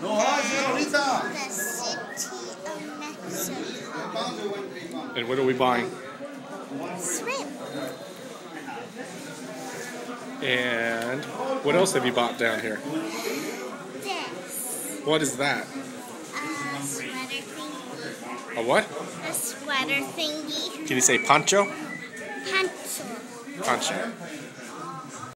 the city of Mexico. And what are we buying? Shrimp. And what else have you bought down here? This. What is that? A sweater thingy. A what? A sweater thingy. Can you say poncho? Poncho. Poncho.